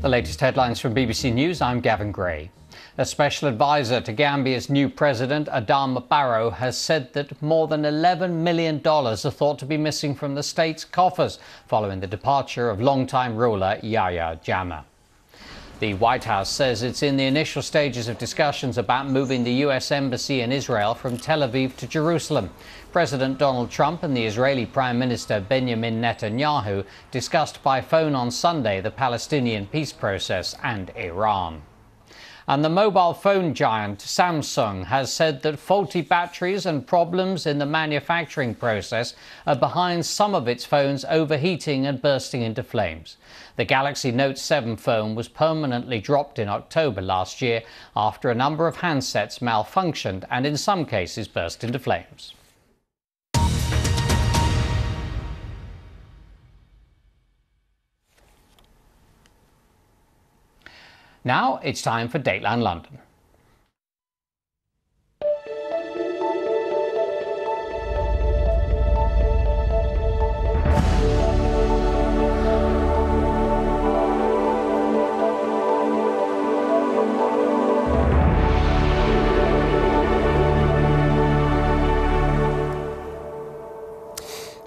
The latest headlines from BBC News. I'm Gavin Grey. A special advisor to Gambia's new president, Adama Barrow, has said that more than $11 million are thought to be missing from the state's coffers following the departure of longtime ruler Yahya Jammeh. The White House says it's in the initial stages of discussions about moving the U.S. Embassy in Israel from Tel Aviv to Jerusalem. President Donald Trump and the Israeli Prime Minister Benjamin Netanyahu discussed by phone on Sunday the Palestinian peace process and Iran. And the mobile phone giant Samsung has said that faulty batteries and problems in the manufacturing process are behind some of its phones overheating and bursting into flames. The Galaxy Note 7 phone was permanently dropped in October last year after a number of handsets malfunctioned and in some cases burst into flames. Now it's time for Dateline London.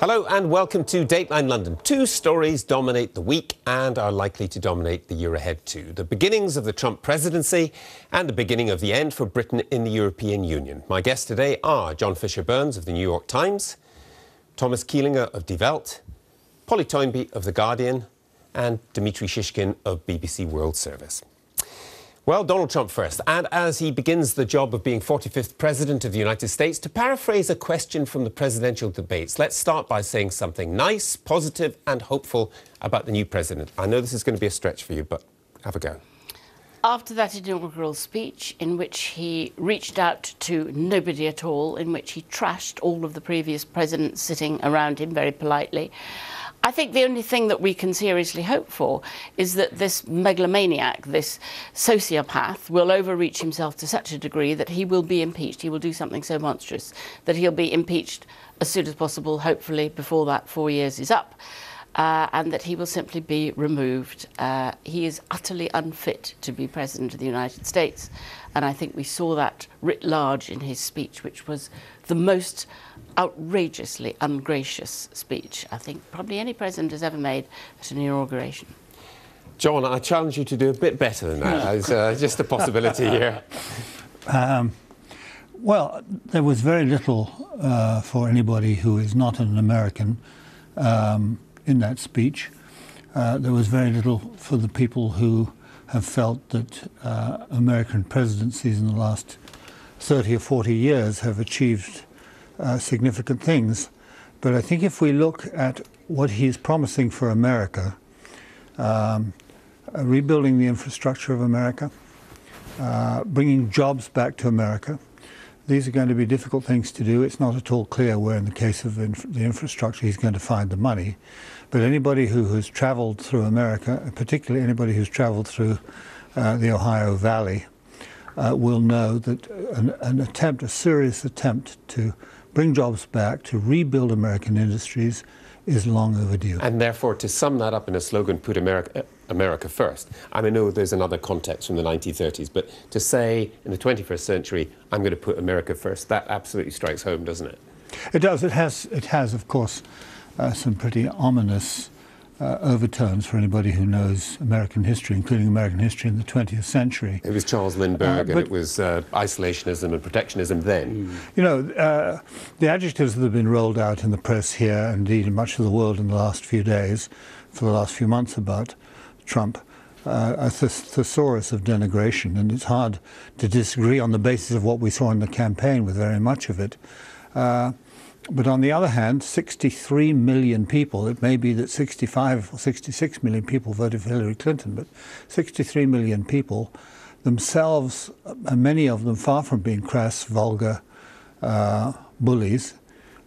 Hello and welcome to Dateline London. Two stories dominate the week and are likely to dominate the year ahead too. The beginnings of the Trump presidency and the beginning of the end for Britain in the European Union. My guests today are John Fisher Burns of the New York Times, Thomas Kielinger of Die Welt, Polly Toynbee of The Guardian, and Dmitry Shishkin of BBC World Service. Well, Donald Trump first. And as he begins the job of being 45th President of the United States, to paraphrase a question from the presidential debates, let's start by saying something nice, positive, and hopeful about the new president. I know this is going to be a stretch for you, but have a go. After that inaugural speech, in which he reached out to nobody at all, in which he trashed all of the previous presidents sitting around him very politely, I think the only thing that we can seriously hope for is that this megalomaniac, this sociopath, will overreach himself to such a degree that he will be impeached. He will do something so monstrous that he'll be impeached as soon as possible, hopefully before that four years is up. Uh, and that he will simply be removed. Uh, he is utterly unfit to be President of the United States. And I think we saw that writ large in his speech, which was the most outrageously ungracious speech I think probably any president has ever made at an inauguration. John, I challenge you to do a bit better than that. It's uh, just a possibility here. Um, well, there was very little uh, for anybody who is not an American um, in that speech. Uh, there was very little for the people who have felt that uh, American presidencies in the last 30 or 40 years have achieved uh, significant things. But I think if we look at what he's promising for America, um, rebuilding the infrastructure of America, uh, bringing jobs back to America, these are going to be difficult things to do. It's not at all clear where, in the case of inf the infrastructure, he's going to find the money. But anybody who has traveled through America, particularly anybody who's traveled through uh, the Ohio Valley, uh, will know that an, an, attempt, a serious attempt to bring jobs back, to rebuild American industries is long overdue. And therefore, to sum that up in a slogan, put America, America first. I know there's another context from the 1930s, but to say in the 21st century, I'm going to put America first, that absolutely strikes home, doesn't it? It does. It has, it has of course, uh, some pretty ominous uh, overtones for anybody who knows American history, including American history in the 20th century. It was Charles Lindbergh, uh, and it was uh, isolationism and protectionism then. Mm. You know, uh, the adjectives that have been rolled out in the press here, indeed in much of the world in the last few days, for the last few months about Trump, uh, a thesaurus of denigration, and it's hard to disagree on the basis of what we saw in the campaign with very much of it. Uh, but on the other hand, 63 million people, it may be that 65 or 66 million people voted for Hillary Clinton, but 63 million people themselves, and many of them far from being crass, vulgar uh, bullies,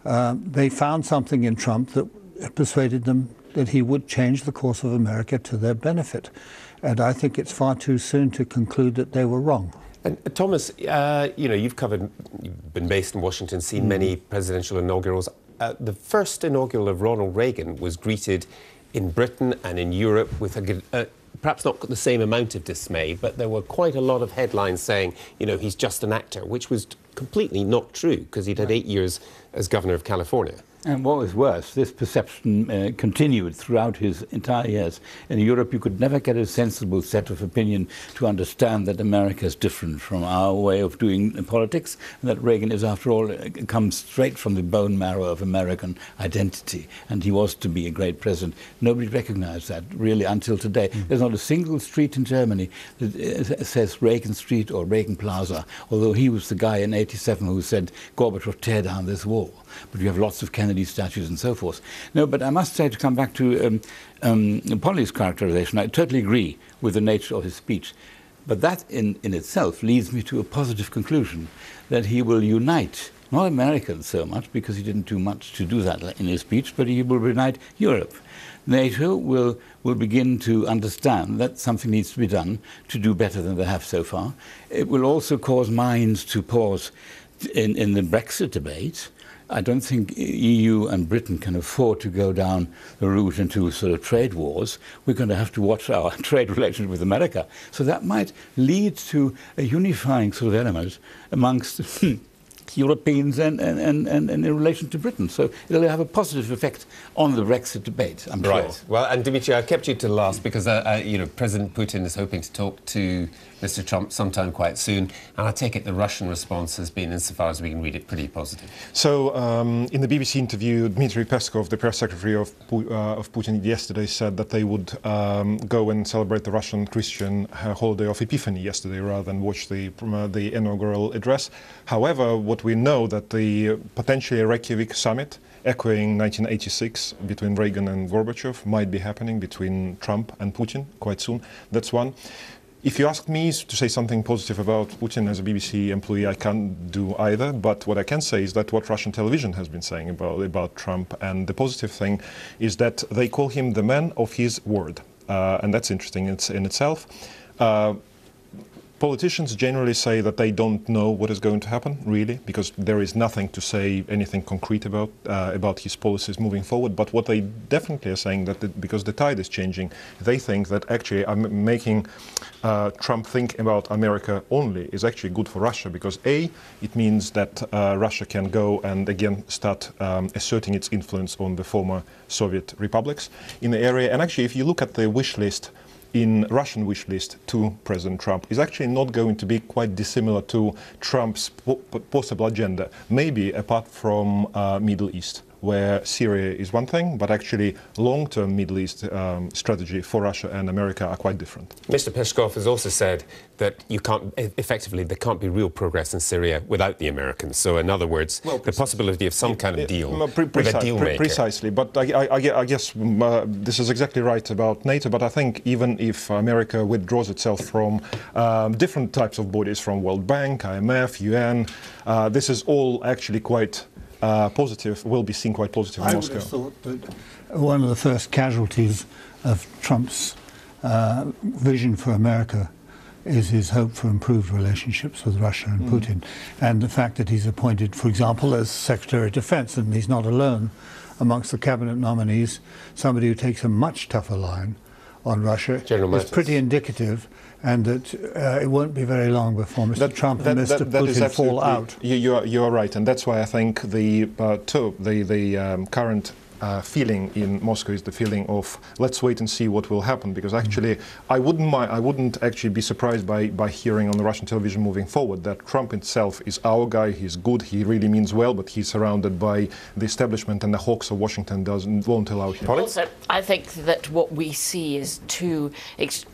uh, they found something in Trump that persuaded them that he would change the course of America to their benefit. And I think it's far too soon to conclude that they were wrong. And uh, Thomas, uh, you know, you've covered, you've been based in Washington, seen mm. many presidential inaugurals. Uh, the first inaugural of Ronald Reagan was greeted in Britain and in Europe with a, a perhaps not the same amount of dismay, but there were quite a lot of headlines saying, you know, he's just an actor, which was completely not true because he'd had eight years as governor of California. And what was worse, this perception uh, continued throughout his entire years. In Europe, you could never get a sensible set of opinion to understand that America is different from our way of doing politics, and that Reagan is, after all, uh, comes straight from the bone marrow of American identity, and he was to be a great president. Nobody recognized that, really, until today. Mm. There's not a single street in Germany that uh, says Reagan Street or Reagan Plaza, although he was the guy in 87 who said, Gorbachev, tear down this wall but we have lots of Kennedy statues and so forth. No, but I must say, to come back to um, um, Polly's characterization, I totally agree with the nature of his speech. But that in, in itself leads me to a positive conclusion that he will unite not Americans so much, because he didn't do much to do that in his speech, but he will unite Europe. NATO will, will begin to understand that something needs to be done to do better than they have so far. It will also cause minds to pause in, in the Brexit debate I don't think EU and Britain can afford to go down the route into sort of trade wars. We're going to have to watch our trade relations with America. So that might lead to a unifying sort of element amongst Europeans and, and, and, and, in relation to Britain. So it'll have a positive effect on the Brexit debate, I'm right. sure. Well, and Dimitri, I kept you to last because, uh, uh, you know, President Putin is hoping to talk to Mr. Trump sometime quite soon. And I take it the Russian response has been, insofar as we can read it, pretty positive. So, um, in the BBC interview, Dmitry Peskov, the press secretary of, uh, of Putin, yesterday said that they would um, go and celebrate the Russian Christian uh, holiday of Epiphany yesterday rather than watch the, uh, the inaugural address. However, what we know that the potentially Reykjavik summit echoing 1986 between Reagan and Gorbachev might be happening between Trump and Putin quite soon. That's one. If you ask me to say something positive about Putin as a BBC employee, I can't do either. But what I can say is that what Russian television has been saying about, about Trump, and the positive thing is that they call him the man of his word. Uh, and that's interesting in, in itself. Uh, Politicians generally say that they don't know what is going to happen, really, because there is nothing to say anything concrete about uh, about his policies moving forward. But what they definitely are saying that the, because the tide is changing, they think that actually I'm making uh, Trump think about America only is actually good for Russia because a it means that uh, Russia can go and again start um, asserting its influence on the former Soviet republics in the area. And actually, if you look at the wish list in Russian wish list to President Trump is actually not going to be quite dissimilar to Trump's possible agenda, maybe apart from uh, Middle East where Syria is one thing, but actually long-term Middle East um, strategy for Russia and America are quite different. Mr. Peskov has also said that you can't, effectively, there can't be real progress in Syria without the Americans. So, in other words, well, the possibility of some kind of deal pre- with a deal maker. Precisely, but I, I, I guess uh, this is exactly right about NATO. But I think even if America withdraws itself from um, different types of bodies, from World Bank, IMF, UN, uh, this is all actually quite uh, positive, will be seen quite positive in I Moscow. I thought that one of the first casualties of Trump's uh, vision for America is his hope for improved relationships with Russia and mm. Putin, and the fact that he's appointed, for example, as Secretary of Defense, and he's not alone amongst the cabinet nominees, somebody who takes a much tougher line on Russia General is pretty indicative and that uh, it won't be very long before Mr. That, Trump that, and Mr. That, that Putin fall out. You, you, are, you are right, and that's why I think the uh, the the um, current uh, feeling in Moscow is the feeling of let's wait and see what will happen. Because actually, I wouldn't I wouldn't actually be surprised by, by hearing on the Russian television moving forward that Trump himself is our guy. He's good. He really means well, but he's surrounded by the establishment and the hawks of Washington doesn't won't allow him. Also, I think that what we see is two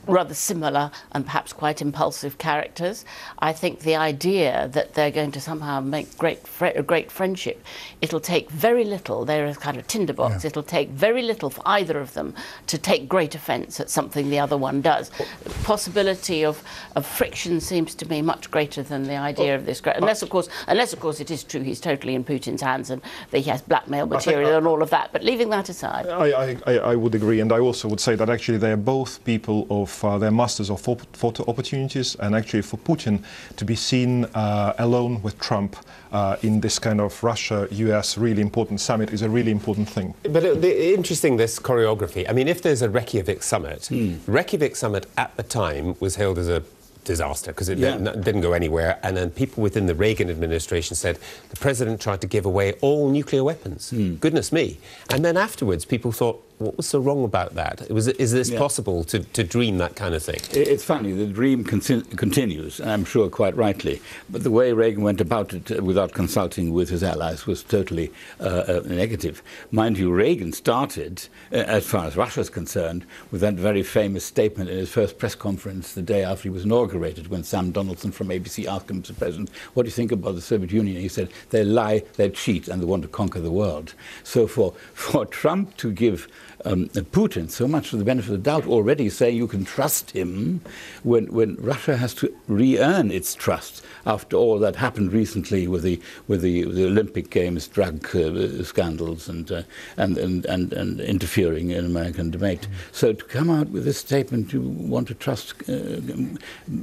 rather similar and perhaps quite impulsive characters. I think the idea that they're going to somehow make great great friendship, it'll take very little. They're a kind of tinderbox. Yeah. It'll take very little for either of them to take great offence at something the other one does. The possibility of, of friction seems to me much greater than the idea of this. Unless, of course, unless of course it is true he's totally in Putin's hands and that he has blackmail material and all of that. But leaving that aside, I, I, I, would agree, and I also would say that actually they are both people of uh, they're masters of photo opportunities, and actually for Putin to be seen uh, alone with Trump uh, in this kind of Russia-U.S. really important summit is a really important thing nothing. But it, the, interesting, this choreography. I mean, if there's a Reykjavik summit, Hmm. Reykjavik summit at the time was hailed as a disaster because it Yeah. didn't, didn't go anywhere. And then people within the Reagan administration said the president tried to give away all nuclear weapons. Hmm. Goodness me. And then afterwards, people thought, what was so wrong about that? Was, is this Yeah. possible to, to dream that kind of thing? It's funny, the dream conti- continues, and I'm sure quite rightly. But the way Reagan went about it uh, without consulting with his allies was totally uh, uh, negative. Mind you, Reagan started, uh, as far as Russia is concerned, with that very famous statement in his first press conference the day after he was inaugurated, when Sam Donaldson from ABC asked him, Mr. President, what do you think about the Soviet Union? He said, they lie, they cheat, and they want to conquer the world. So for, for Trump to give um, Putin so much of the benefit of the doubt already saying you can trust him when, when Russia has to re-earn its trust after all that happened recently with the, with the, the Olympic Games drug uh, scandals and, uh, and, and, and, and interfering in American debate. So to come out with this statement, you want to trust uh,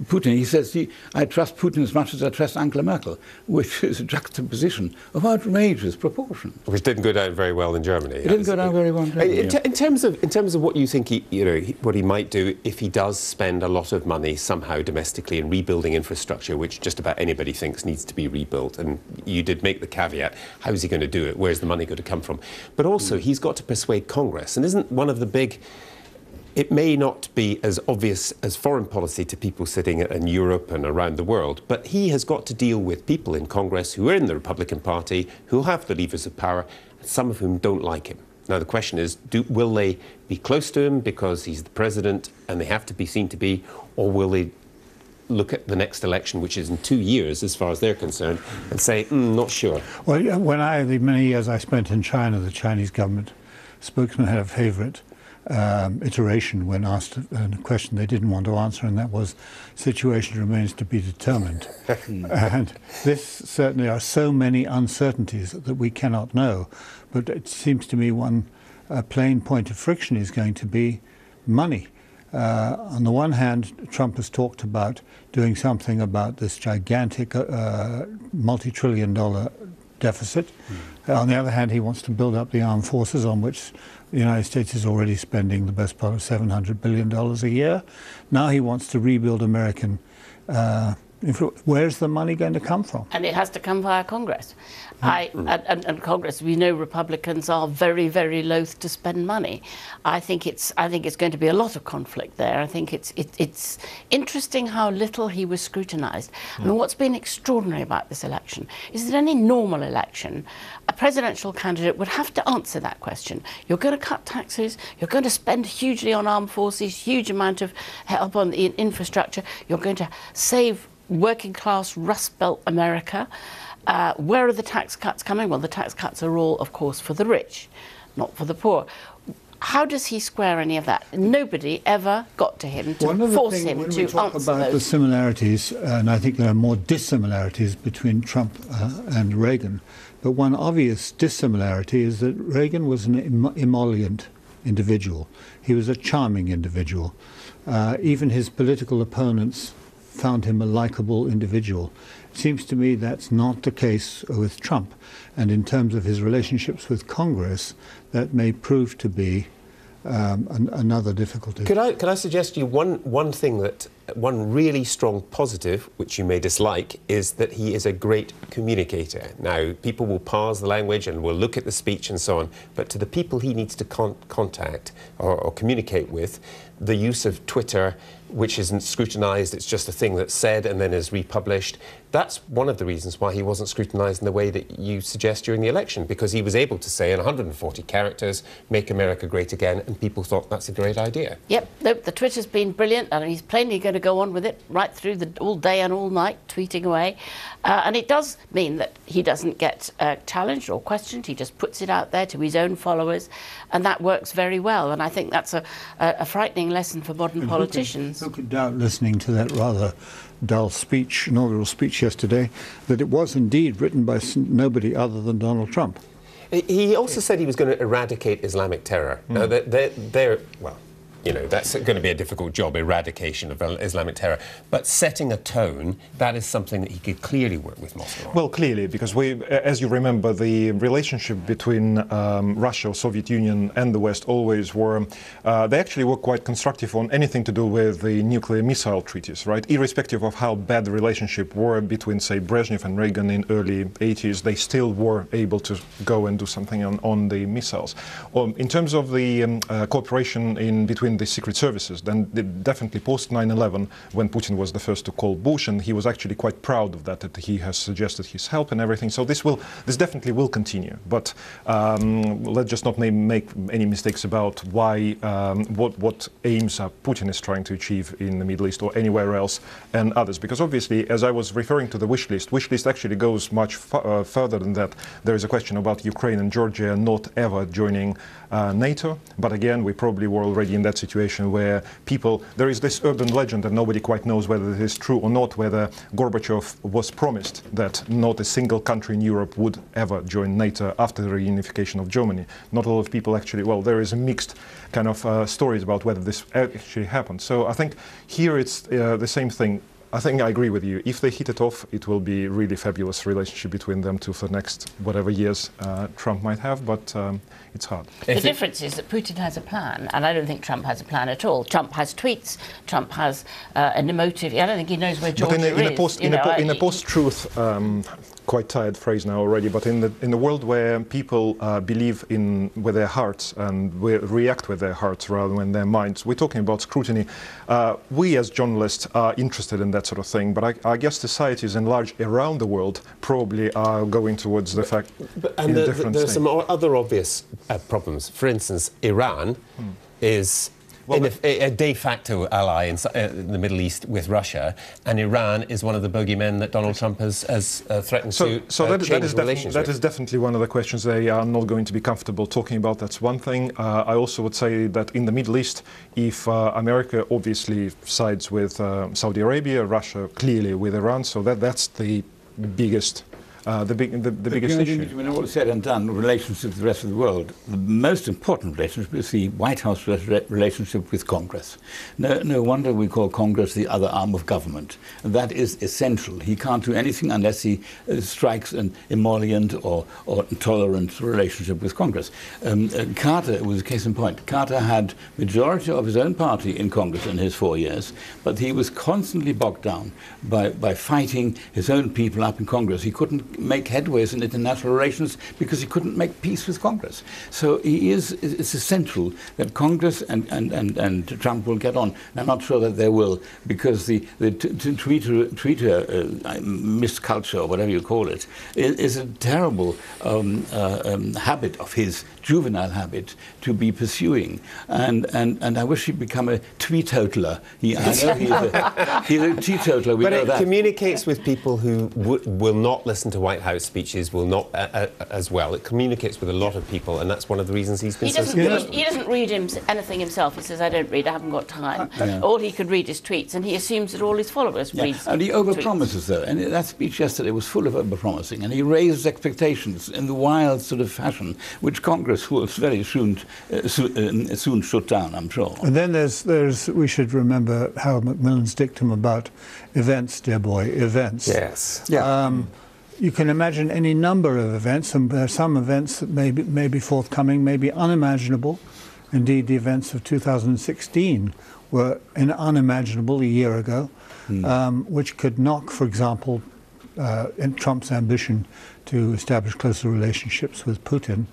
Putin. He says, "See, I trust Putin as much as I trust Angela Merkel, which is a juxtaposition of outrageous proportions. Which didn't go down very well in Germany. It didn't go down very well in Germany, In, yeah. In terms of in terms of what you think he, you know, what he might do if he does spend a lot of money somehow domestically in rebuilding infrastructure, which just about anybody thinks needs to be rebuilt, and you did make the caveat: how is he going to do it? Where's the money going to come from? But also, Hmm. he's got to persuade Congress, and isn't one of the big it may not be as obvious as foreign policy to people sitting in Europe and around the world, but he has got to deal with people in Congress who are in the Republican Party, who have the levers of power, some of whom don't like him. Now, the question is do, will they be close to him because he's the president and they have to be seen to be, or will they look at the next election, which is in two years as far as they're concerned, and say, mm, not sure? Well, when I, the many years I spent in China, the Chinese government spokesman had a favorite um, iteration when asked a question they didn't want to answer, and that was, situation remains to be determined. and this certainly are so many uncertainties that we cannot know. But it seems to me one uh, plain point of friction is going to be money. Uh, on the one hand, Trump has talked about doing something about this gigantic uh, multi trillion dollar deficit. Uh, on the other hand, he wants to build up the armed forces, on which the United States is already spending the best part of $700 billion a year. Now he wants to rebuild American. Uh, Where's the money going to come from? and it has to come via Congress. Hmm. I, hmm. and, and, and Congress, we know Republicans are very, very loath to spend money. I think it's, I think it's going to be a lot of conflict there. I think it's, it, it's interesting how little he was scrutinised. I hmm. mean, what's been extraordinary about this election is that any normal election, a presidential candidate would have to answer that question. You're going to cut taxes. You're going to spend hugely on armed forces, huge amount of help on the infrastructure. You're going to save working class Rust Belt America. Uh, where are the tax cuts coming? Well, the tax cuts are all, of course, for the rich, not for the poor. How does he square any of that? Nobody ever got to him to One of the force things him when to we talk answer about the similarities, and I think there are more dissimilarities between Trump uh, and Reagan, but one obvious dissimilarity is that Reagan was an em- emollient individual. He was a charming individual. Uh, even his political opponents found him a likable individual. It seems to me that's not the case with Trump. And in terms of his relationships with Congress, that may prove to be um, an, another difficulty. Could I, could I suggest to you one, one thing that, one really strong positive, which you may dislike, is that he is a great communicator. Now, people will parse the language and will look at the speech and so on, but to the people he needs to con- contact or, or communicate with, the use of Twitter, which isn't scrutinised, it's just a thing that's said and then is republished. That's one of the reasons why he wasn't scrutinised in the way that you suggest during the election, because he was able to say in 140 characters, make America great again, and people thought that's a great idea. Yep, no, the Twitter's been brilliant, and he's plainly going to go on with it right through the all day and all night, tweeting away. Uh, and it does mean that he doesn't get uh, challenged or questioned. He just puts it out there to his own followers, and that works very well. And I think that's a, a, a frightening lesson for modern And who could- politicians. Who could doubt, listening to that rather dull speech, inaugural speech yesterday, that it was indeed written by nobody other than Donald Trump? He also said he was going to eradicate Islamic terror. Hmm. Now, they're, they're, they're well, you know, that's going to be a difficult job, eradication of Islamic terror. But setting a tone, that is something that he could clearly work with Moscow. Well, clearly, because we, as you remember, the relationship between um, Russia, Soviet Union, and the West always were, uh, they actually were quite constructive on anything to do with the nuclear missile treaties, right? Irrespective of how bad the relationship were between, say, Brezhnev and Reagan in early 80s, they still were able to go and do something on, on the missiles. Um, in terms of the um, uh, cooperation in between the secret services, then definitely post 9/11, when Putin was the first to call Bush, and he was actually quite proud of that, that he has suggested his help and everything. So this will, this definitely will continue. But um, let's just not make any mistakes about why, um, what what aims Putin is trying to achieve in the Middle East or anywhere else, and others. Because obviously, as I was referring to the wish list, wish list actually goes much uh, further than that. There is a question about Ukraine and Georgia not ever joining uh, NATO. But again, we probably were already in that situation where people, there is this urban legend that nobody quite knows whether it is true or not, whether Gorbachev was promised that not a single country in Europe would ever join NATO after the reunification of Germany. Not a lot of people actually, well, there is a mixed kind of uh, stories about whether this actually happened. So I think here it's uh, the same thing. I think I agree with you. If they hit it off, it will be really fabulous relationship between them two for the next whatever years uh, Trump might have. But um, it's hard. The if difference is that Putin has a plan, and I don't think Trump has a plan at all. Trump has tweets. Trump has uh, an emotive. I don't think he knows where Georgia but in a, in is. A post, in, know, a, in a post-truth, um, quite tired phrase now already. But in the in the world where people uh, believe in with their hearts and react with their hearts rather than their minds, we're talking about scrutiny. Uh, we as journalists are interested in that sort of thing. But I, I, guess societies in large around the world probably are going towards the fact. But, and the, the, there are some other obvious uh, problems. For instance, Iran hmm. is well, a, a, de facto ally in, uh, in, the Middle East with Russia, and Iran is one of the bogeymen that Donald Trump has, has uh, threatened so, to so uh, that, that, is that is definitely one of the questions they are not going to be comfortable talking about. That's one thing. Uh, I also would say that in the Middle East, if uh, America obviously sides with uh, Saudi Arabia, Russia clearly with Iran, so that that's the biggest uh, the, big, the, the biggest issue. When all is said and done, relationship with the rest of the world, the most important relationship is the White House relationship with Congress. No, no wonder we call Congress the other arm of government. And that is essential. He can't do anything unless he uh, strikes an emollient or, or intolerant relationship with Congress. Um, uh, Carter was a case in point. Carter had majority of his own party in Congress in his four years, but he was constantly bogged down by, by fighting his own people up in Congress. He couldn't make headways in international relations because he couldn't make peace with Congress. So he is, it's essential that Congress and, and, and, and Trump will get on. And I'm not sure that they will because the, the Twitter, Twitter uh, misculture, or whatever you call it, is, is a terrible um, uh, um, habit of his, juvenile habit, to be pursuing. And, and, and I wish he'd become a teetotaler. He, I know he's a, he's a teetotaler, we but know it that. communicates with people who will not listen to White House speeches will not uh, uh, as well. It communicates with a lot of people, and that's one of the reasons he's been he so doesn't read, He doesn't read him, anything himself. He says, I don't read, I haven't got time. Uh, yeah. All he could read is tweets, and he assumes that all his followers yeah. read And he overpromises, though. And that speech yesterday was full of overpromising, and he raised expectations in the wild sort of fashion, which Congress will very soon, uh, soon, uh, soon shut down, I'm sure. And then there's, there's, we should remember Harold Macmillan's dictum about events, dear boy, events. Yes. Yeah. Um, you can imagine any number of events, and there are some events that may be, may be forthcoming, may be unimaginable. Indeed, the events of 2016 were unimaginable a year ago, mm. um, which could knock, for example, uh, Trump's ambition to establish closer relationships with Putin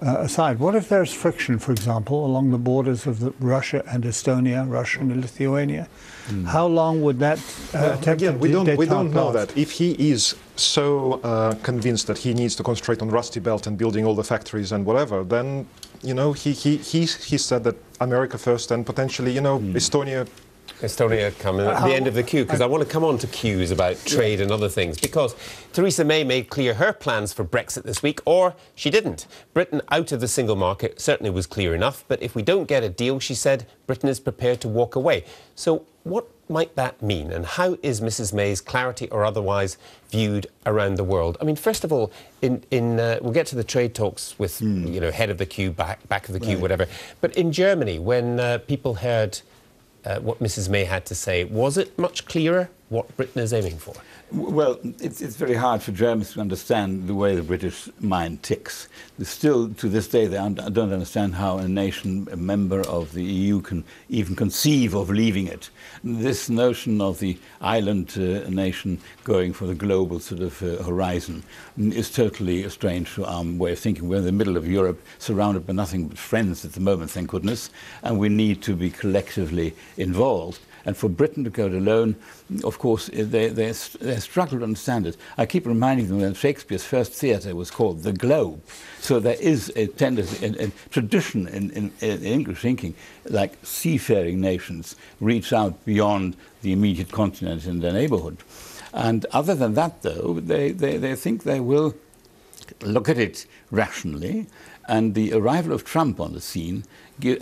uh, aside. What if there's friction, for example, along the borders of the, Russia and Estonia, Russia and Lithuania? Mm. How long would that uh, well, again? We don't we don't know that. If he is so uh, convinced that he needs to concentrate on Rusty Belt and building all the factories and whatever, then you know he he he, he said that America first and potentially you know mm. Estonia Estonia coming at the end of the queue because I want to come on to queues about trade yeah. and other things because Theresa May made clear her plans for Brexit this week, or she didn't. Britain out of the single market certainly was clear enough, but if we don't get a deal, she said Britain is prepared to walk away. So what might that mean, and how is Mrs May's clarity or otherwise viewed around the world? I mean, first of all, in, in uh, we'll get to the trade talks with mm. you know head of the queue, back back of the queue, right. whatever. But in Germany, when uh, people heard uh, what Mrs May had to say, was it much clearer what Britain is aiming for? Well, it's, it's very hard for Germans to understand the way the British mind ticks. Still, to this day, they don't understand how a nation, a member of the EU, can even conceive of leaving it. This notion of the island uh, nation going for the global sort of uh, horizon is totally a strange our way of thinking. We're in the middle of Europe, surrounded by nothing but friends at the moment, thank goodness, and we need to be collectively involved. And for Britain to go it alone, of course, eh, they, they, they struggle to understand it. I keep reminding them that Shakespeare's first theatre was called The Globe. So there is a tendency, a, a tradition in, in, in, English thinking, like seafaring nations reach out beyond the immediate continent in their neighborhood. And other than that, though, they, they, they think they will look at it rationally. And the arrival of Trump on the scene,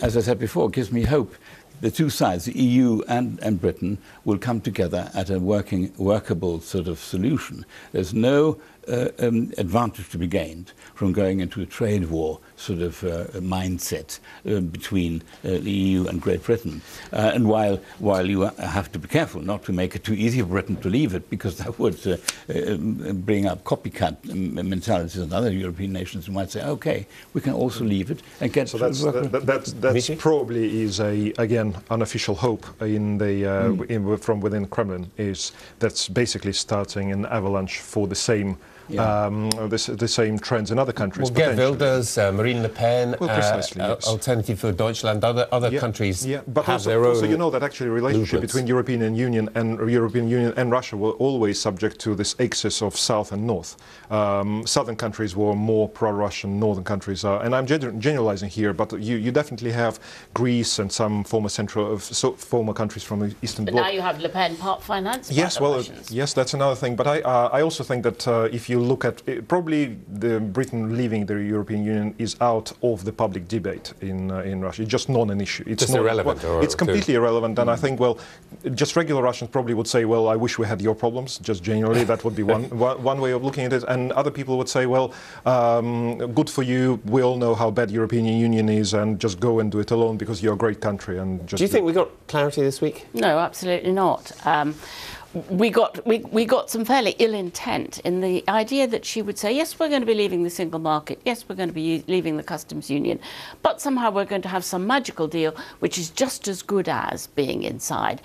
as I said before, gives me hope the two sides, the EU and, and Britain, will come together at a working, workable sort of solution. There's no uh, um, advantage to be gained from going into a trade war sort of uh, mindset uh, between uh, the EU and Great Britain. Uh, and while, while you have to be careful not to make it too easy for Britain to leave it, because that would uh, um, bring up copycat mentalities in other European nations who might say, okay, we can also leave it and get so that's, that, that's, that's probably is a, again, unofficial hope in the, mm. in, from within Kremlin, is that's basically starting an avalanche for the same yeah. um, the, the, same trends in other countries. Well, Geert Wilders, uh, Marine Le Pen, well, precisely, uh, yes. Alternative for Deutschland, other, other yeah, countries yeah. But have also, their also, you know that actually relationship between European Union and European Union and Russia were always subject to this axis of south and north. Um, southern countries were more pro-Russian, northern countries are, and I'm generalizing here, but you, you definitely have Greece and some former central, so, former countries from the Eastern but Bloc. now you have Le Pen part finance. Yes, well, yes, that's another thing. But I, uh, I also think that uh, if you look at it, probably the Britain leaving the European Union is out of the public debate in uh, in Russia. It's just not an issue. It's just not, irrelevant. Well, it's completely irrelevant, and mm. I think well, just regular Russians probably would say, well, I wish we had your problems. Just generally, that would be one, one, one way of looking at it. And other people would say, well, um, good for you. We all know how bad European Union is, and just go and do it alone because you're a great country. And just do you think we got clarity this week? No, absolutely not. Um, we got we, we got some fairly ill intent in the idea that she would say yes we're going to be leaving the single market. Yes we're going to be leaving the customs union. But somehow we're going to have some magical deal which is just as good as being inside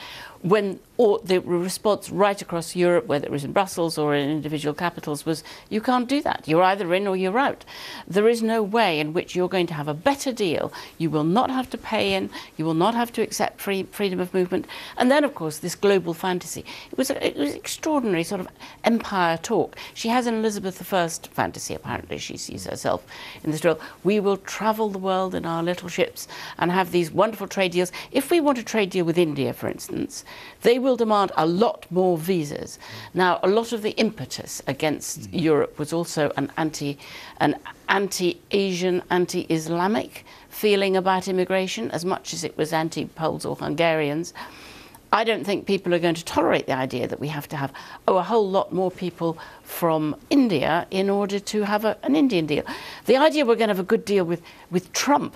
when the response right across Europe, whether it was in Brussels or in individual capitals, was you can't do that. You're either in or you're out. There is no way in which you're going to have a better deal. You will not have to pay in. You will not have to accept free, freedom of movement. And then, of course, this global fantasy. It was, it was extraordinary sort of empire talk. She has an Elizabeth I fantasy, apparently. She sees herself in this role. We will travel the world in our little ships and have these wonderful trade deals. If we want a trade deal with India, for instance, they will demand a lot more visas. Now, a lot of the impetus against mm. Europe was also an anti, an anti-Asian, anti-Islamic feeling about immigration, as much as it was anti-Poles or Hungarians. I don't think people are going to tolerate the idea that we have to have oh, a whole lot more people from India in order to have a, an Indian deal. The idea we're going to have a good deal with, with Trump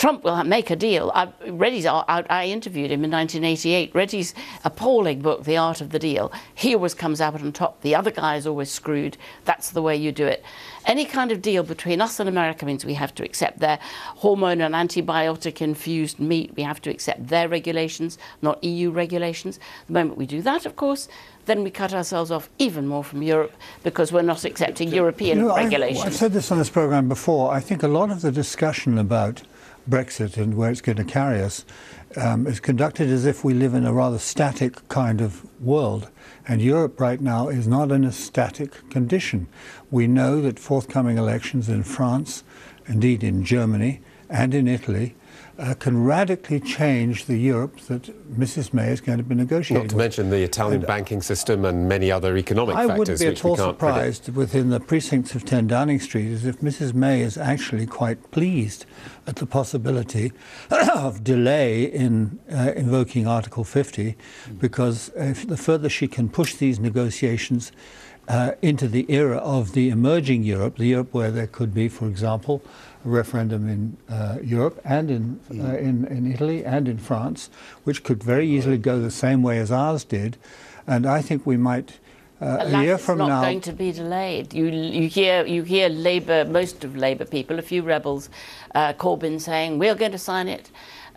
Trump will make a deal. I, Reddy's, I, I, interviewed him in 1988. Reddy's appalling book, The Art of the Deal. He always comes out on top. The other guy is always screwed. That's the way you do it. Any kind of deal between us and America means we have to accept their hormone and antibiotic infused meat. We have to accept their regulations, not EU regulations. The moment we do that, of course, then we cut ourselves off even more from Europe because we're not accepting European you know, regulations. I've, I've said this on this program before. I think a lot of the discussion about Brexit and where it's going to carry us um, is conducted as if we live in a rather static kind of world. And Europe right now is not in a static condition. We know that forthcoming elections in France, indeed in Germany and in Italy, uh, can radically change the Europe that Mrs. May is going to be negotiating. Not to with. mention the Italian And, banking system and many other economic I factors wouldn't be which at all can't predict. surprised within the precincts of 10 Downing Street as if Mrs. May is actually quite pleased at the possibility of delay in uh, invoking Article 50 because if the further she can push these negotiations uh, into the era of the emerging Europe, the Europe where there could be, for example, a referendum in uh, Europe and in, uh, in, in Italy and in France, which could very easily go the same way as ours did. And I think we might, uh, a Alas, year it's from not now. going to be delayed. You, you hear, you hear Labour, most of Labour people, a few rebels, uh, Corbyn saying, we're going to sign it.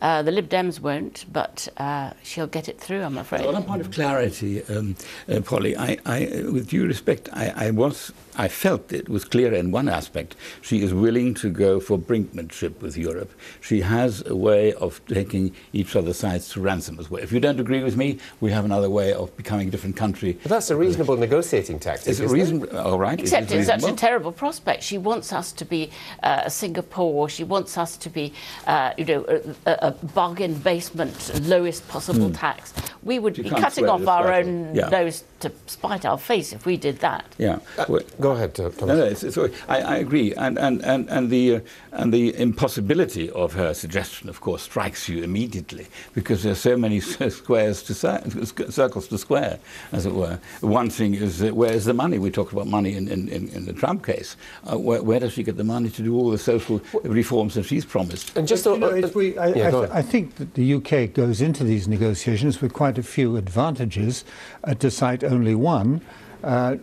Uh, the Lib Dems won't, but uh, she'll get it through, I'm afraid. On a point of clarity, um, uh, Polly, I, I, with due respect, I, I was, I felt it was clear in one aspect. She is willing to go for brinkmanship with Europe. She has a way of taking each other's sides to ransom as well. If you don't agree with me, we have another way of becoming a different country. But that's a reasonable negotiating tactic. It isn't reasonable? All right. Except it's such a terrible prospect. She wants us to be uh, Singapore. She wants us to be, uh, you know, a, a- a bargain basement, lowest possible tax. We would You be cutting off our battle. own Yeah. nose to spite our face if we did that. Yeah. Well, Go ahead, uh, Thomas. No, no, it's, it's, I, I agree, and and and and the uh, and the impossibility of her suggestion, of course, strikes you immediately because there are so many squares to circles to square, as it were. One thing is uh, where's the money? We talked about money in, in, in, in the Trump case. Uh, where, where does she get the money to do all the social reforms that she's promised? And just But, you know, uh, if we, I, yeah, I, th- I think that the UK goes into these negotiations with quite a few advantages, uh, to cite only one. Uh,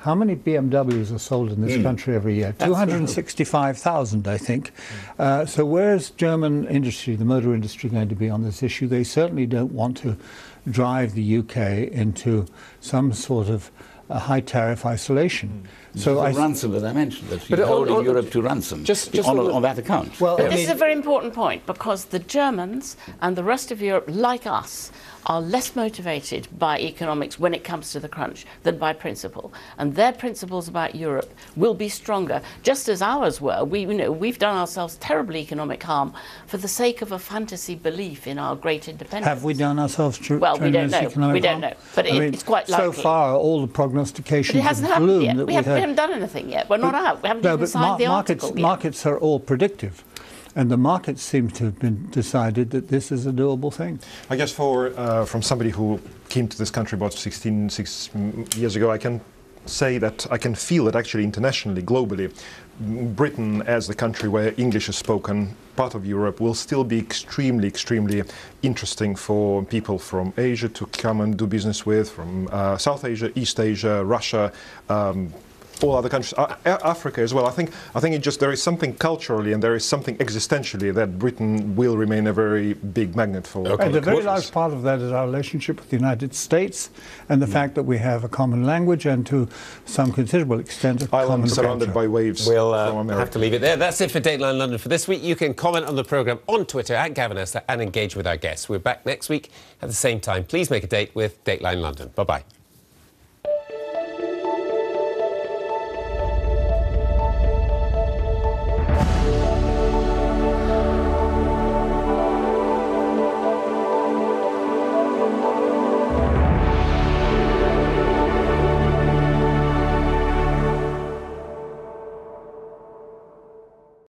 how many BMWs are sold in this Hmm. country every year? 265,000, I think. Uh, so, where is German industry, the motor industry, going to be on this issue? They certainly don't want to drive the UK into some sort of high tariff isolation. So, the I, ransom that I mentioned, that she's But on- holding on- Europe to ransom just- just on, on that account. well, But I this mean, is a very important point because the Germans and the rest of Europe, like us, are less motivated by economics when it comes to the crunch than by principle. And their principles about Europe will be stronger, just as ours were. We, you know, we've done ourselves terrible economic harm for the sake of a fantasy belief in our great independence. Have we done ourselves tr- Well, we don't know. We don't harm? know. But it- mean, it's quite likely. So far, all the prognostications it of happened gloom yet. that We we haven't, had. We haven't done anything yet. We're not out. We haven't no, even but signed mar- the markets, article yet. markets are all predictive. And the markets seem to have been decided that this is a doable thing. I guess for uh, from somebody who came to this country about 16 six years ago, I can say that I can feel it actually internationally, globally. Britain, as the country where English is spoken, part of Europe, will still be extremely, extremely interesting for people from Asia to come and do business with, from uh, South Asia, East Asia, Russia. Um, all other countries, uh, Africa as well. I think I think it just there is something culturally and there is something existentially that Britain will remain a very big magnet for. Okay. And a very large part of that is our relationship with the United States and the Hmm. fact that we have a common language and to some considerable extent a common Island surrounded culture. by waves We'll uh, America. have to leave it there. That's it for Dateline London for this week. You can comment on the programme on Twitter at Gavin Esler and engage with our guests. We're back next week at the same time. Please make a date with Dateline London. Bye bye.